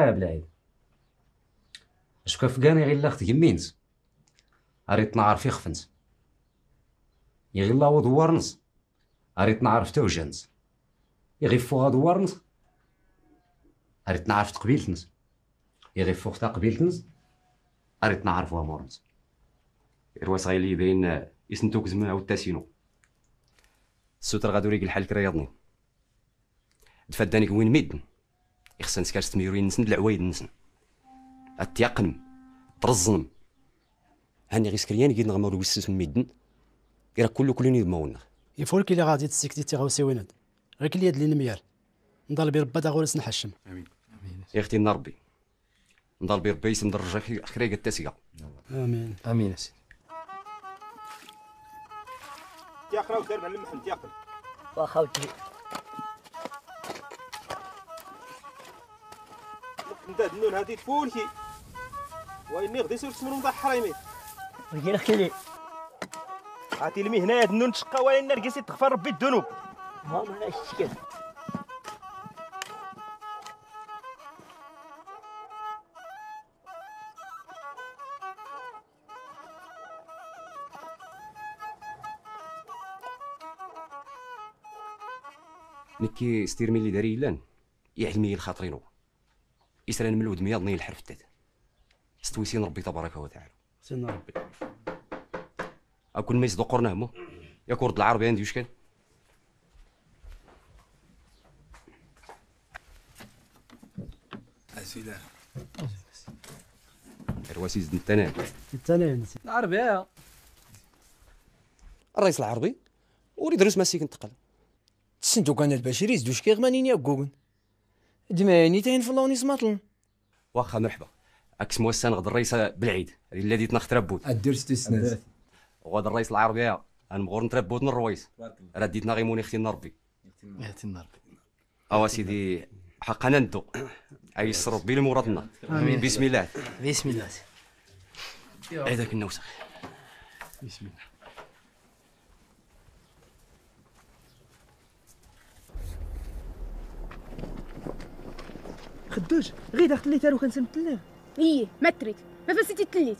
يا بلعيد اش كافكاني غير لاخت يمينت اريت نعرف يخفنت يغي الله دوارنس اريت نعرف توجنت يغي فوغا دوارنس اريت نعرف تقبيلتنس يغي فوق تقبيلتنس اريت نعرف وامورنس إرواس غيلي باين يسنتوك زمان عاود تاسينو السوتر غادو ريق الحال كرياضني تفدانيك وين ميدن. يخصن سكاش تميروين نسن العوايد نسن. اتيقنم ترزنم هاني غي سكريان كي نغمر ويسس ميدن. يرا كل كل يدمونا يفولك اللي غادي تسكتي تي غاوسي ويناد. غير كلي يد لي نميار نضل بربا دا غورس نحشم آمين. يا أختي نربي نضل بربي يسم درجة خريقه التاسيه آمين. آمين سيدي. تيقرا معلم محمد تيقرا واخا ودي انت النون هادي تفولكي وإني غدي سير تسمر مضح حريمي ولكن خلي عاتي المهنه هاد النون تشقى ولا نرقسي تغفر ربي الذنوب. ما ما نشتكي نكي ستير ملي داري لأن يعلمي الخاطرينو يسران من الود مياضني الحرف التاد ستويسين ربي تبارك وتعالى. سيدنا ربي. أكون ما يصدق قرنا مو؟ يا كورد العربي عندي وش كان؟ رواسي زد التنان الثاني نسي العربية الرئيس العربي وريد رسم مسيك انتقل تسندو كان البشري زدوش كي غمانين يا كوكن دماني تاين في اللوني سماطلن واخا مرحبا أكس موسان غد الرئيس بالعيد الذي تنختربوت الدرس استثناء. وغد الرئيس العربي أنا مغور نتربوت الرويس راه ديتنا غيموني أختي نربي. ياتي النار أوا سيدي حقنا ندو. ايسر ربي لمرادنا. بسم الله. بسم الله. هذاك النوسخ. بسم الله. خدوج غير داخل اللي تارو كنسمت له إيه ما تريت ما فسيتي تليت.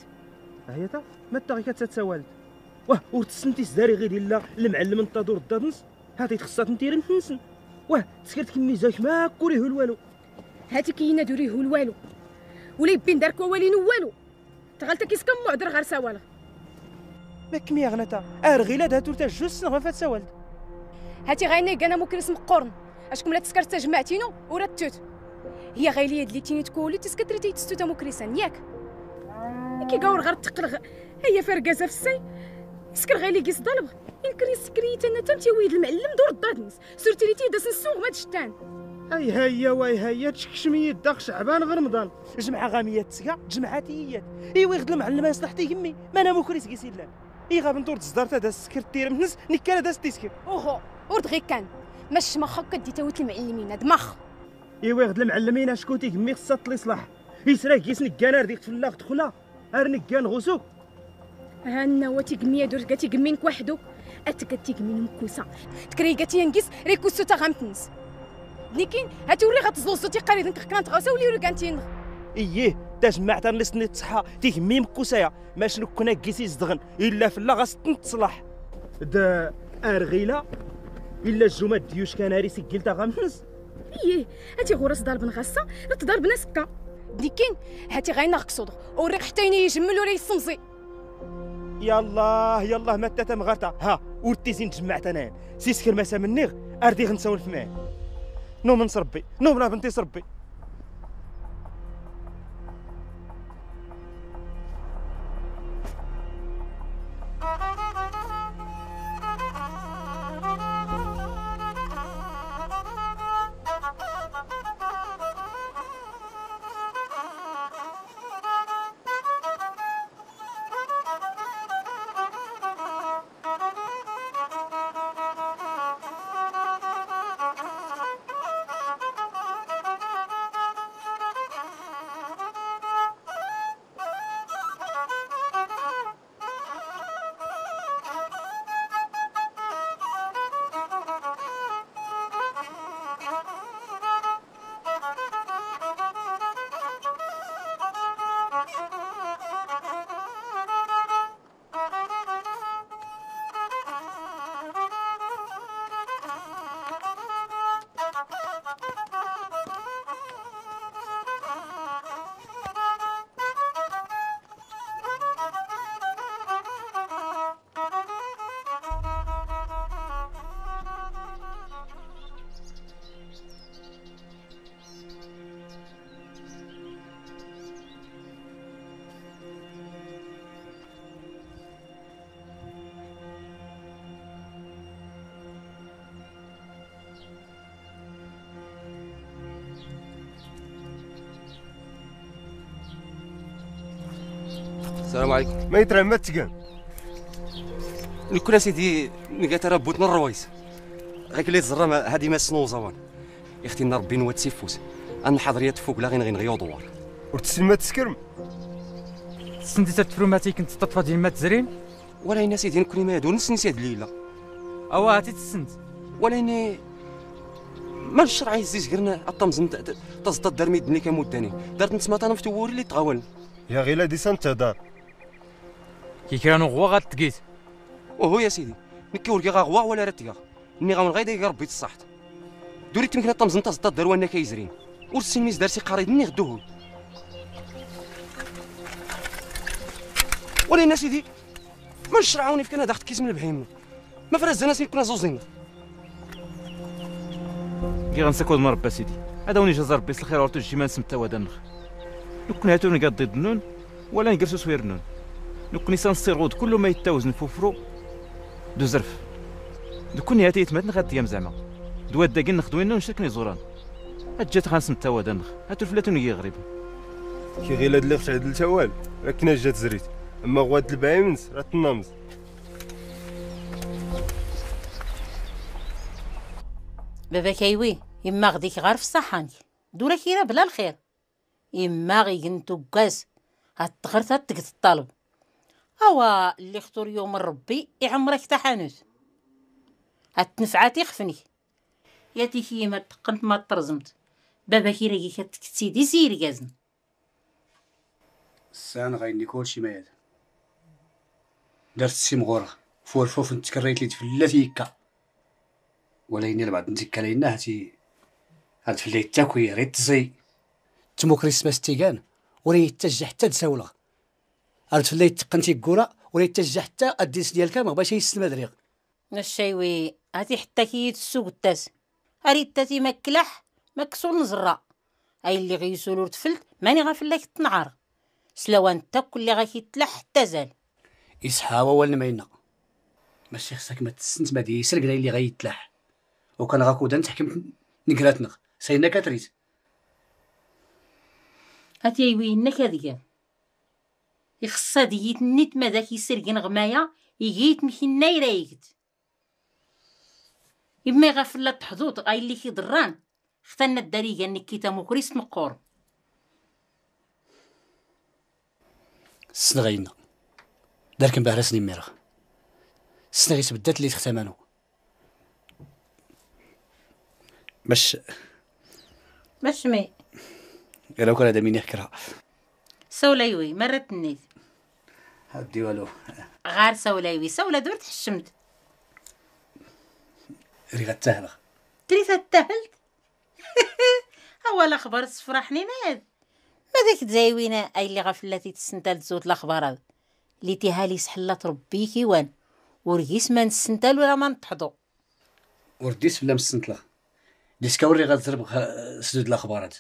هي تا ما تاغي كتتسوالد واه ورتسنتي سداري غير إلا المعلم انت دور الدادنس هاتي تخصها تنتير نتنسن. واه تسكرت كمي زاك ما كوريه الوالو. هاتي كينا دوريه الوالو. ولا يبين دارك والين والو. تغلت كيس كم معذر غير سوالغ ما كمي غنتا ارغيلا داتو تا جوج سنة ما فات سوالد هاتي غاينا كانا ممكن اسم قرن. أشكم لا تسكرت جمعتينو ورا التوت. هي غايلي يد اللي تيني تكولي تسكتري تيتستو تا مكريسان ياك. كي قاور غير تقلغ هي فرقازه في السي سكر غايلي كيس ضلب ينكري سكري تانا تمتي ويد المعلم دور الدادنس سورتي لي تيداس السوق ما تشتان. اي هيا واي هيا تشكشمي الداق شعبان غير رمضان. جمعة غامية تسقى جمعة تيات ايوا يخدم المعلم يصلحتي يمي ما أنا مكريس كيسي لا إي غاب ندور تصدر تا داس سكر تير منس نكالا داس تيسكر. أوهو ورد غير كان. ماش مخك كدي تاوت المعلمين دماغ ايوا يخدم المعلمين اشكوتي يمي خصها الاصلاح يسرا كيس نكانا رديك تفلاغ دخلا ار نكان غوسوك هانا واتي قمية دور قاتي قمينك وحدو. اتكتي قمين مكوسة. تكري قاتي ينقص ريكو سوتا غامتنس نيكين هاتي ولي غتزلو صوتي قريب نك كانت غاسا ولي ركانتين إييه تا جماعة تاع نسني تصحى تيهمي مكوسايا ما شنو كنا كيسي زدغن إلا فلا غاس تصلح دا أرغيلا. إلا الجمعة ديوش كان هاري سجل تا غامنس إيه. هاتي غورس ضرب لا تضرب ناسكا نيكين هاتي غاينا غكسودغ وريق حتى يجمل ولا يصنزي يلا يلا ما تاتا مغارتا ها ورتي زين جمعت أنا. سيسكر مسا منيغ أردي غنسولف معاه نو من صربي نو من بنتي صربي. السلام عليكم. ما يترى ما تقام. الكل سيدي نلقى راه بوتنا الرويس. غير اللي تزرى هادي ما سنوزوان يا أختي نا ربي نوات سيفوس. أنا حضريات فوق لا غير نغيو دوار وتسلم تسكرم. سنتي تفروماتيك انت تطفى ديال ما تزرين ولا أنا سيدي نكوني ما يدون نسني هاد الليلة أو هاتي تسنت. ولا أنا ما الشرع يزيز غيرنا الطمزن تزطى الدار ميد ملي كموداني دارت نتسمات أنا في توري اللي تغاول. يا غيلا دي سانت دار كي كانوا غوا غاتقيت. وهو يا سيدي نكي ورقي غاغوا ولا رتيغا إني غاون غايدا يا ربي تصحت. دوري تمكن الطمزن تزطى الدار وأنا كيزرين. ورسين ميز دارسي قريب مني غدوه ولا الناس سيدي ما نشرعوني في كندا داخت كيس من البهيم ما فرز ناس كنا زوزين. كي غنسكود من ربي سيدي. هذا وني جزا ربي الخير ورتو جي ما نسمتا ودا نخ لو كنا هاتو نقاد ضد النون ولا نجلسو سوير النون لو كني سنصيغود كل ما يتاوز نفوفرو دو زرف دو كوني هاتي يتمات نغاد ديام زعما دوا داكين نخدو النون شكني زوران هاد جات غنسمتا ودا نخ هاتو الفلاتو نيجي غريب كي غيلا دلي خش عدل توال لكن جات زريت اما غواد البايمنس راه تنامز بابا كيوي إما غديك غير في الصحانك دورا كيرا بلا الخير إما غيقنتو كاس هتغير تدق الطلب أوا اللي خطور يوم ربي يعمرك تحانوت هتنفعاتي خفني يا تيكي ما تقنت ما ترزمت. بابا كي راكي كتكتيدي سيري كازن السان غايني كلشي مايد درت السي مغورة. فور فوف نتكريت لي تفلات يكا وليني بعد نتكا لينا هاتي هاد فلي تاكوي ريت تزي. تمو كريسماس تيغان وري يتجه حتى تساولا هاد فلي تقنتي كورا وري يتجه حتى الديس ديال كامل باش يسلم دريغ الشايوي هاتي حتى كي السوق التاس. أريد تاتي مكلح مكسور نزرع أي اللي غيسولو تفلت ماني غافلاك تنعر سلوان تاك اللي غاكيتلح حتى زال. يسحاوا ولا ماينا ماشي خصك ما تسنت ما دي يسرق اللي غيتلاح وكان غاكودا نتحكم نكراتنا سينا كاتريت. هاتي يوينا كذا يخصها ديت نيت ما ذاك يسرقن غمايا يجيت مكينا يرايكت إما يغفل تحضوط غاي اللي كيضران. اختنا الداريقة نكي تاموكريس مقور. السنة غاينا دارك من بهرسني ميرا السنة غيس بدات اللي تختمانو باش باش مي. لو كان هذا مين يحكرها. سولايوي مرة النيت؟ هادي والو. غار سولايوي سولا دورت حشمت ري غتاهلا تريت التهلت هو الأخبار صفرحني ناد. ما داك تزايوينا أي اللي غفلاتي تسنتال تزود الأخبار اللي تيهالي سحلات ربي كيوان. ورقيس ما نسنتال ولا ما نتحضو. ورديت بلا مسنتلا اللي سكاوري غتزرب خ- سدود الاخبارات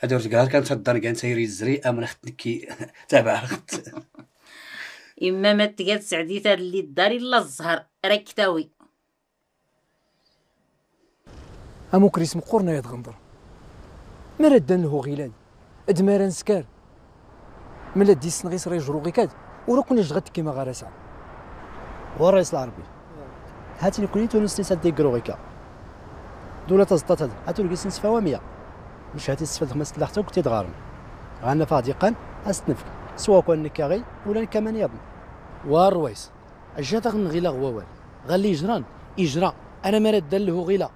هذا ورد قال كانت الدار كان تيري الزري اما ختنكي تابع خت إما ما تقاد سعديتا اللي داري الا الزهر راك كتاوي أمو كريس مقورنا يا غندر ما راه دان له غيلان؟ ادمارا نسكار. ملا دي سنغيس راه يجرو غيكاد. ورا كنا جغت كيما غارسا والرئيس العربي. هاتي كوني تونس نسا دي كروغيكا دولة تزطات هاد هاتو لقيس نسفا مية مش هاتي سفاد خمس لاحتو كنتي تغارم غانا فاضيقان أستنفك. سوا كون نكاغي ولا كمان يضم والرويس أجا تغن غيلا غواوال غالي يجران يجرى أنا ما راد له غيلا.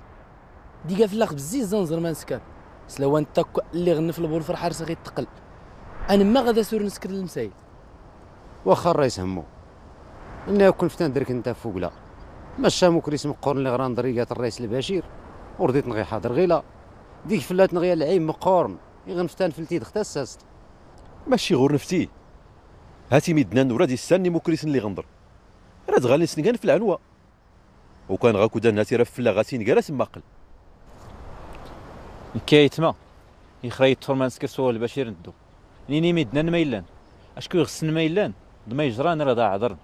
ديكا في الاخ بزيز زنزر ما نسكر سلوان تاك اللي غنف البول فرحة راسي غيتقل أنا ما غادا سور نسكر المسايل واخا الرئيس همو. إنا كون فتان درك أنت فوق لا. ماشا مكريس مقورن اللي غران ضريقات الرئيس البشير. ورديت نغي حاضر غيلا. ديك فلات نغي العيم مقورن يغن فتان فلتيد اختسست ماشي غور نفتي. هاتي ميدنا ورا دي الساني مكريسن اللي غندر. راه تغالي سنكان في العنوة. وكان غاكو دان هاتي راه فلا غاتي نكالا ماقل. الكايتما يخري تورمان سكرسو البشير ندو نيني ميدنا ميلان أشكو يغسن ميلان دما يجران راه دا عذر.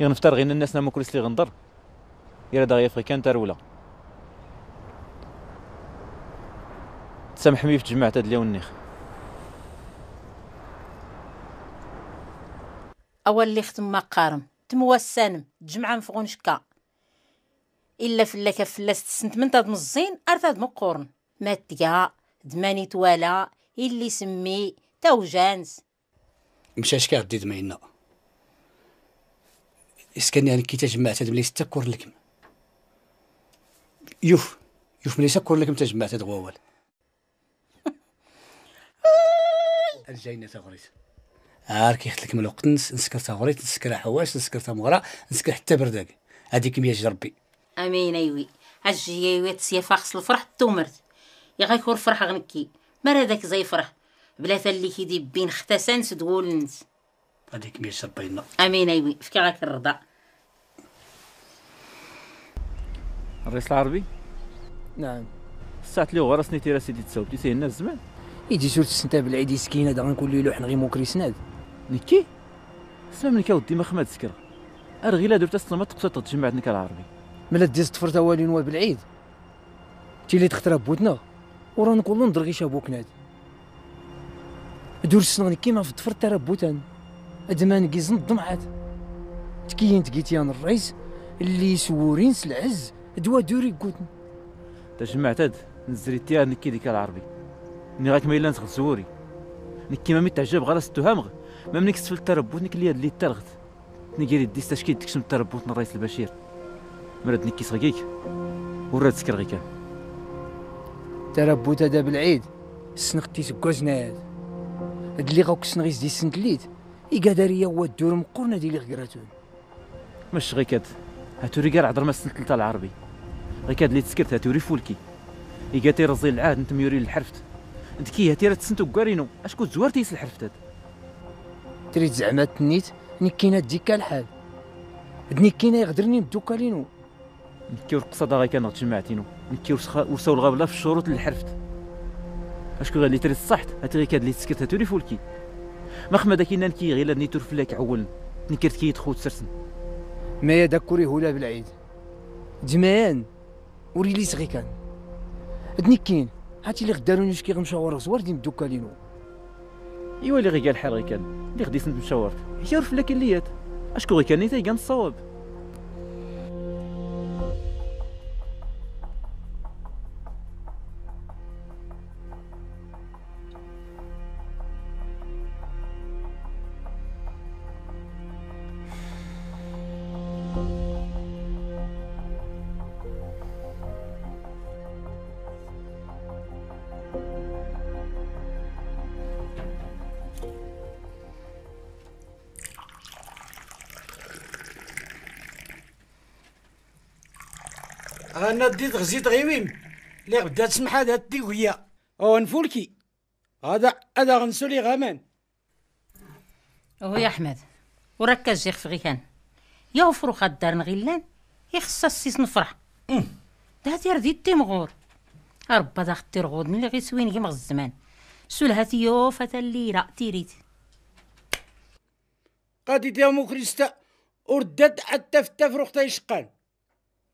يغنفتر غير الناس نامو كريس لي غندر. يرا دا غيفغي كان تارولا. تسامح مي في جماعة هاد اليوم النيخ أول اللي ختم ما قارم تموسانم تجمع مفغون شكا إلا فلا كفلاس تسنت من تاد مزين ارتاد مقورن ما تقا دماني توالا إللي سمي توجانس. مشى شكا غدي دمينا اسكن يعني كي تجمعت هاد ملي تكور لكم. يوف يوف ملي تكور لكم تجمعت هاد غوال. الجاينا تغريت عار كيخت لكم الوقت نس- نسكر تغريت نسكر حواش نسكر تمغرا نسكر حتى برداك هذيك مية ربي. آمين أيوي. أجي ايوي تسيا فاخس الفرح تومرت يا غيكون فرح غنكي. مرا داك زي فرح؟ بلا اللي كيدي بين اختسان تقول نس. هذيك مية ربي لنا آمين أيوي. فكي غاك الرضا. الرئيس العربي؟ نعم. الساعة اللي غرا سنيتي راه سيدي تساوبتي سينا الزمان يجي سولت السنتا بالعيد سكينه دا غنقول له لوح نغي موكري سناد نكي اسمع منك اودي ما خماد سكر. ارغي درت أصلا ما تقصد تجمع عندك العربي. ملا ديز طفرت والين وا بالعيد تي اللي تخترى بوتنا. ورا نقول له نضرغي شابوك ناد. دور السنغني كيما في طفرت ترى بوتان. أدمان كيزن الضمعات تكين تقيت يا الرئيس اللي سورين سلعز دوا دوري قوتن. تجمعت هاد نزري تيار نكي ديك العربي. ني غاك ما إلا نسغ زوري نكي ما متعجب غير ستو هامغ. ما منك سفل التربوت نك اللي هاد اللي ترغت نكيري دي ستاشكي تكشم التربوت الرئيس البشير. مراد نكي صغيك وراد سكر غي كان ترى بوتا دا بالعيد. سنقتي سكوزنا هاد. هاد اللي غاوك سنغيز دي سنتليت إيكاداريا هو الدور مقورنا ديالي غكراتون مش غي كاد هاتوري كاع عذر ما سنت تلتا العربي. غي كاد اللي تسكرت هاتوري فولكي. إيكاتي رزي العهد انت ميوري الحرفت. انت كي هاتي راه تسنتو كارينو اشكون زوارتي يس الحرفت هاد تريد زعما تنيت؟ نكينا ديكا الحال. هاد نكينا يغدرني بدوكالينو نكي ورقصة غي كان تجمعتينو نكي ورساو الغابلة في الشروط اللي حرفت اشكون اللي تريد الصحت؟ هاتي غي كاد اللي تسكرت هاتوري فولكي. ما خما داك نكي غير نيتور فلاك عول نكرت كي يدخل تسرسن ما يا داك كوري هولا بالعيد. جمان وريلي صغي كان. هاد نكين هاتي اللي غداروني شكي غمشاور زوار ديم دوكالينو ايوا اللي غي قال الحال غي كان اللي غدي سنت مشاورت هي عرف لك اللي يات اشكون غي كان نيتا كان الصواب. أنا ديت غزيت غيويم اللي غدا تسمح هذا الديوية أو نفولكي. هذا هذا غنسولي غامان. هو يا أحمد. وركز جيخ في غيكان. يا وفرو خدار نغيلان يخص السيس نفرح. دا دير دي التيمغور ربا دا ختي رغود من اللي غيسوين كيما الزمان. سولها تيو فتا الليلة تيريت قادي دي امو كريستا وردت حتى في التفرق تا يشقان.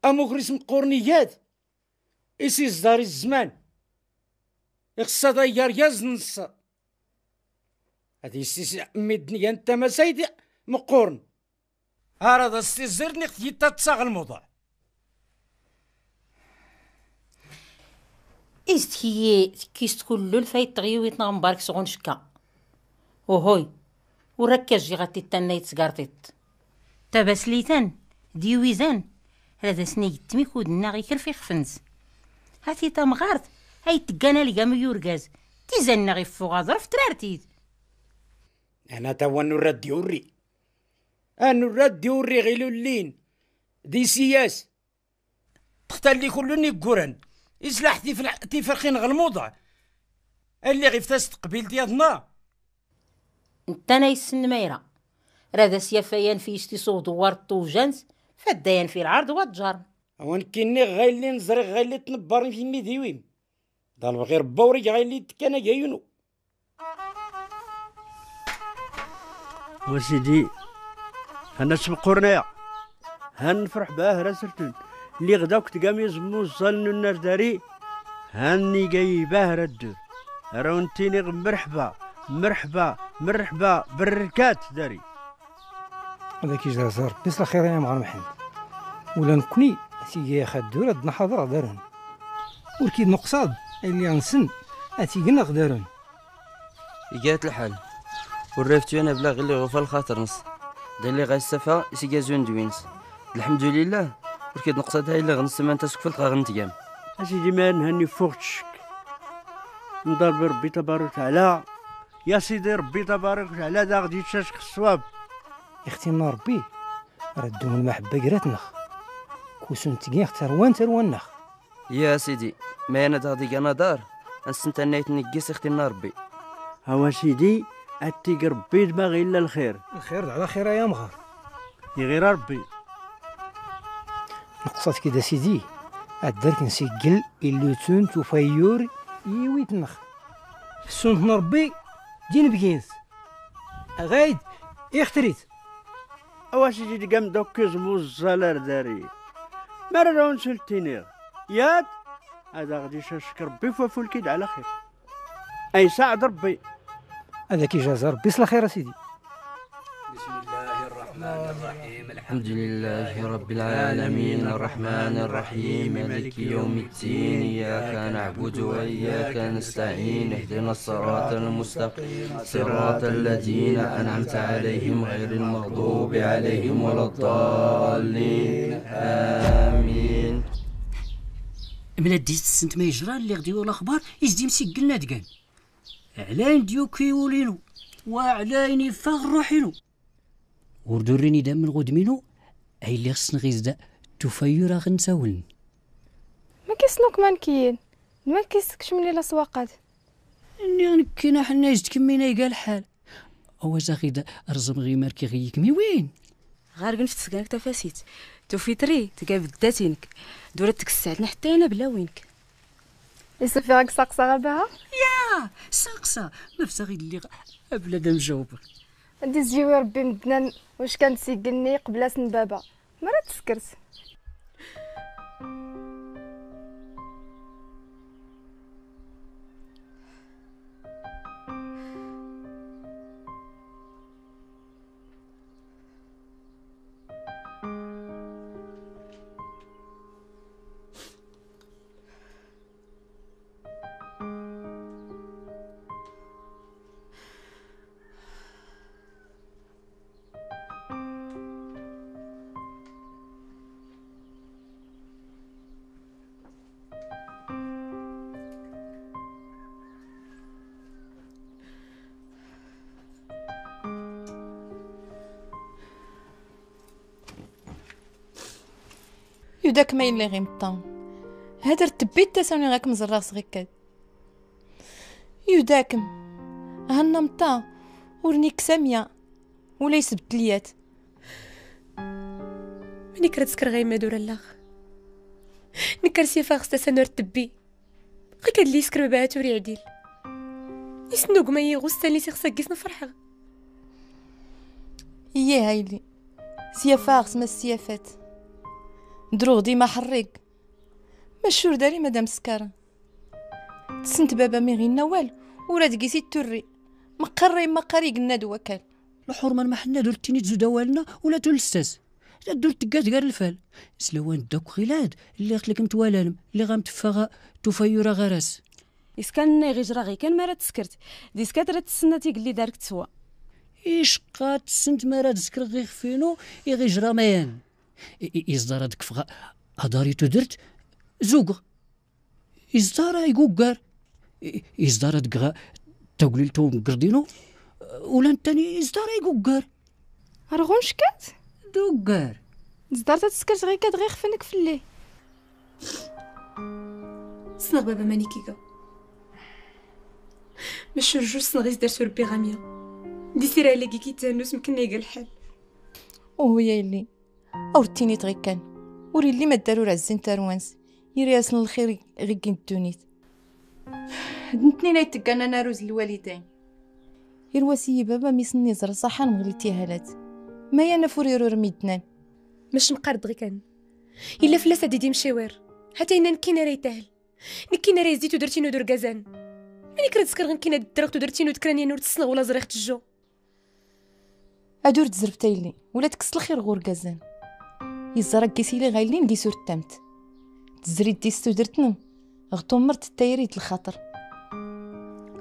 امو كريس مقورنيات إسي الزاري الزمان يخصها داير ياز نص هادي سي امي الدنيا انت ما سيدي مقورن. هارا دا سي زرني ختي تتصاغ الموضوع. إستكي كيست كل الفايت تغيويت نغمبارك سغون شكا. وهوي وركز جي غاتي تانايت سكارتيت تاباس ليتان. ديويزان. هذا سني تمي كودنا غي كرفي خفنز. هاتي تمغارت هاي تقانا لقا ميورغاز تيزانا غي فوغا ظرف ترارتيت أنا توا نرد يوري أنا نرد يوري غيلو اللين دي سياس تختلي كل يقورن إسلاح تيفر تيفرخين غالموضع اللي غيفتاس قبيل ديالنا. انت أنا يسن مايرة رادا سيافيان في إشتي صوت دوار الطوجانس فدايان في العرض والجار وان كيني غاي اللي نزرق غاي اللي تنبر في ميديويم ضرب غير باوري غاي اللي كان جايونو وسيدي أنا سبقورنايا هنفرح باه راسلتون اللي غداك تقام يزمو الظن النار داري هاني جاي باه ردو رونتيني مرحبا مرحبا مرحبا بالركات داري. هذاك يجرى زار بس الخير يا مغرم محمد ولا نكوني تيجي خدو رد نحضر غدارون ولكن نقصاد اللي غنسن اتيقنا غدارون. يقات الحال. ورفتو أنا بلا غير اللي غفا الخاطر نص. غير اللي غيستفا سيكا زون دوينس الحمد لله ولكن نقصد هاي اللي غنسمى أنت سكفل غنتيام اسيدي ما نهني فوق الشك نضرب ربي تبارك وتعالى. يا سيدي ربي تبارك وتعالى دا غادي تشاشك الصواب. أختي من ربي ردو من المحبه قراتنا كوسون تقيخ تروان تروان نخ. يا سيدي ما أنا تغدي أنا دار. انسنت نايت نقيس أختي من ربي هوا سيدي اتيك ربي دماغي إلا الخير. الخير على خير يا مغار. يا غير ربي. نقصات كده سيدي. الدرك نسجل اللي تون تفيور يويت نخ. سنت ربي دين بكينس. غايد اختريت اوا سيدي تقام دوك زموز زالار داري مرة سلتيني. ياد؟ هذا غادي شاشك ربي فوفو الكيد على خير. أي ساعد ربي. هذا كي جازا ربي يصلح خير سيدي الحمد لله رب العالمين. الرحمن الرحيم. مالك يوم الدين. إياك نعبد وإياك نستعين. اهدنا الصراط المستقيم. صراط الذين أنعمت عليهم غير المغضوب عليهم ولا الضالين. آمين. من ديت السنت ما يجرى اللي غديو الأخبار يزدي مسجلنا دقان علين ديوكي ولينو وعلين يفاغ روحينو وردوريني دام من غدمينو اي اللي خصنا غيزدا تفير غنساولن ما كيسنوك مانكيين ما كيسكش من ليلة سواقات. إني غنكينا حنا جد كمينا يقال الحال. أو زاغيدا رزم غي ماركي غيك مي وين؟ غير نفس كانك تفاسيت توفيتري تلقى بداتينك دورتك الساعتنا حتى أنا بلا وينك. يصفي راك ساقسا غابها يا ساقسا ما فسا غير اللي بلا مجاوب عندي زجيوي ربي مدنان واش كان تسيقلني قبل سن بابا مرة تسكرت يداك ما يلي غير مطان. هذا رتبيت تسوني غاك مزرغ صغيكاد يداكم. هنا مطا ورنيك سامية ولا يسبت ليات. ملي كرا تسكر غير مادور اللاخ. نكر سيفا خصتا سنور تبي. غي كاد لي يسكر بابات وري عديل. يسنوق ما يغوص تاني سيخصا كيس نفرحها إيه هايلي. سيافاغس ما السيافات دروغ ديما حريق. ما الشور داري مادام سكارة. تسنت بابا مي غير نوال ورا دقيسي توري. مقري مقري قلنا دوكال الحرمة ما حنا درتيني تزود والنا ولا تول لا دور تقاد قال الفال. سلوان داك غيلاد اللي قلت لك والالم اللي غام تفاغا تفيرا غراس إسكان غي جرا غي كان مرة تسكرت دي سكات راه تسنى تيقول لي دارك تسوا إيش قات سنت مرا تذكر غي خفينو يغي جرا ميان. إصدار هادك فغا هداري تدرت زوق إصدار يقوقار إصدار هادك غا تقولي تو قردينو ولا انتاني إصدار يقوقار رغون شكات دوقار زدارت تسكرت غي كاد غي خفنك في الليل. صنغ بابا مانيكيكا مش رجوع صنغيز دارتو ربي غامية دي سيرا لاقي كي تانوس مكن يقال الحال وهو يا اللي أورتيني تغي كان. وري اللي ما دارو راه الزين تاروانس يري ياسن الخير غي كين الدونيت دنتني لا يتقانا ناروز الوالدين. يرواسي بابا ميسني زر صحان مغليتي هالات ما يانا فوريرو رميدنان مش مقرد غي كان إلا فلاس هادي دي مشاوير حتى إنا نكينا راه يتاهل. نكينا راه زيتو درتينو دور كازان ملي كرا تسكر غنكينا درختو درتينو تكراني نور تسلغ ولا زريخت الجو أدور تزربتايلي ولا تكس الخير غور كازان يزرا كيسيلي غايلين دي سور التامت تزري ديستو درتنم. غطو مرت التايريت الخاطر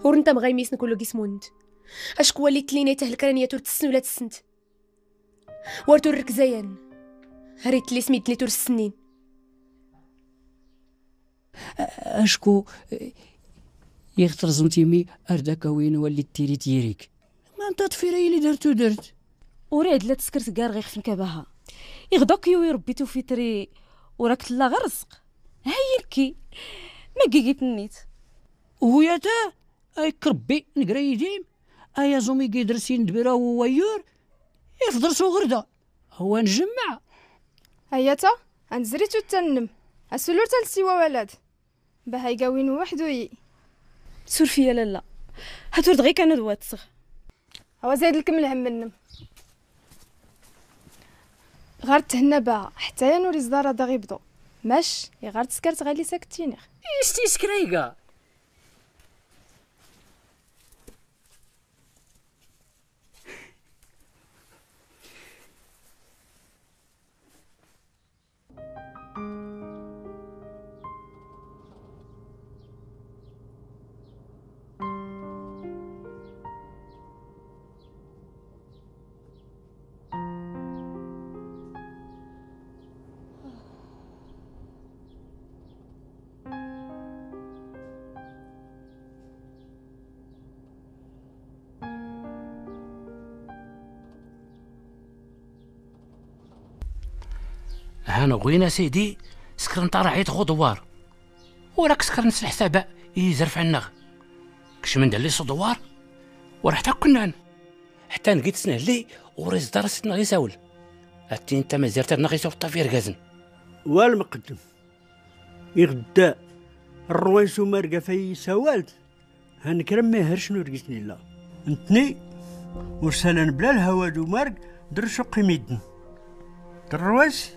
ورنتا مغايميسن كلو كيسموند اشكو وليت لينا تهلكرانية تور تسن ولا تسنت. ورتو الركزايان هريت لي سميت لي تور السنين اشكو يغتر زنتيمي اردك وين ولي تيري تيريك. ما انت طفيري اللي درتو درت. وريد لا تسكرت كاع غير خفن كباها يغدوك يوي ربيتو في تري وراك تلا غير رزق. هايلكي ما كيكيت نيت. ويا تا أي كربي نقرا يديم ايا زومي كيدرسين دبيرا وويور يفضل سو غردا هو نجمع. هياتا انزريتو تنم اسولو تلسيوا ولد. باه يقاوين وحدو يي. سور فيا لالا. هاتو دغي كان دوات صغ. هو زايد لكم الهم منم. غار تهنا بها حتى يا نوري زدارة دا غيبدو ماش غار تسكرت غالي ساكتينيغ. يستي سكريقا هانا غوينا سيدي؟ سكرن طرعيت غدوار وراك سكرن الحساب يزرف عنغ كش من دلي صدوار ورح كنان حتى نقيت سنهلي وريز درستنا غي ساول هاتي أنت ما زرت غي سوق طفير غازن والمقدم يغدا الرويس ومرقة في سوالت هنكرم ما يهرش نورقتني لا أنتني ورسالن بلا الهواد ومرق درشو قيميدن الرويس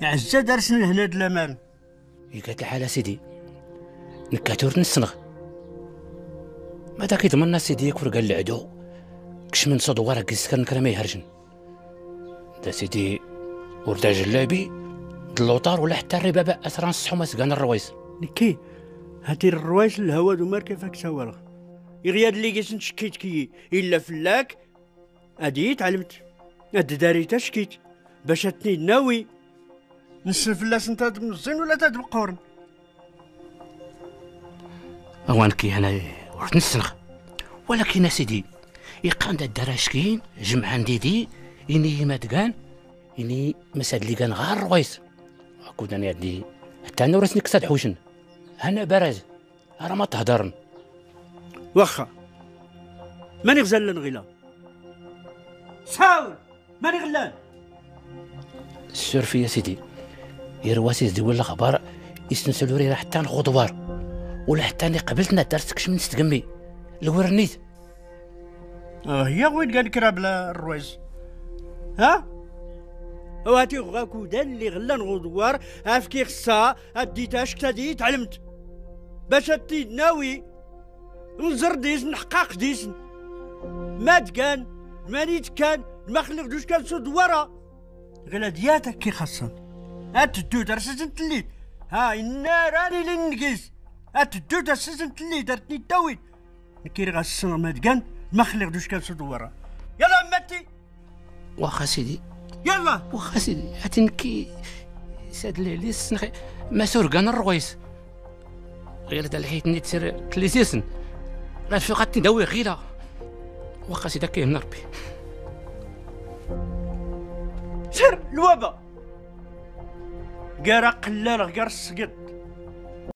يعزا درسن لهنا د الامان يقات الحالة سيدي. نكاتور نسنغ. ماذا كيضمن سيدي يكفر قال العدو كش من صدو ورا كيسكر نكرا ما يهرجن. دا سيدي وردا جلابي دلوطار ولا حتى الربابة أثران الصحو ما سقان الرويس نكي هاتي الروايس الهوا دو مار كيفاك سوالغ يغياد اللي قيس نشكيت كي إلا فلاك أدي تعلمت. أد داري تشكيت باش تني ناوي نسن فلاس انت تاد الزين ولا تاد القورن اوانكي أنا ورد نسنخ ولكن يا سيدي يقان دا الدراشكين جمعان ديدي إني ما تقان إني مساد لي كان غار رويس كنت أنا يدي حتى أنا ورثني كساد حوشن. أنا برز راه ما تهدرن. واخا ماني غزلان غيلا؟ ساول ماني غلان. السور يا سيدي يرواسي زدي ولا خبر يستنسلو ري حتى الخضوار ولا حتى أني قبلتنا درتكش من ستقمي الورنيت آه هي وين قال كرا بلا الرويز. ها؟ واتي غاكو دان اللي غلان غدوار افكي خصا اديتاش كتادي تعلمت. باش تي ناوي نزر ديسن نحقاق ديسن مات كان مانيت كان ما خلق دوش كان سود ورا. غلا دياتك كي خاصن اتدو درسن تلي ها النار راني لنقيس. اتدو درسن تلي درتني تاويل نكير غاسن مات كان ما خلق دوش كان سود ورا يلا ماتي واخا سيدي. يلا. واخا سيدي هاتي نكي. ساد لي لي السنخي ما سورقان الرويس غير دا الحيت نيت سير كليسيسن. لا في غاتي داوي غيرها واخا سيدي كاين ربي سير الوابا قرا قلال غير السقط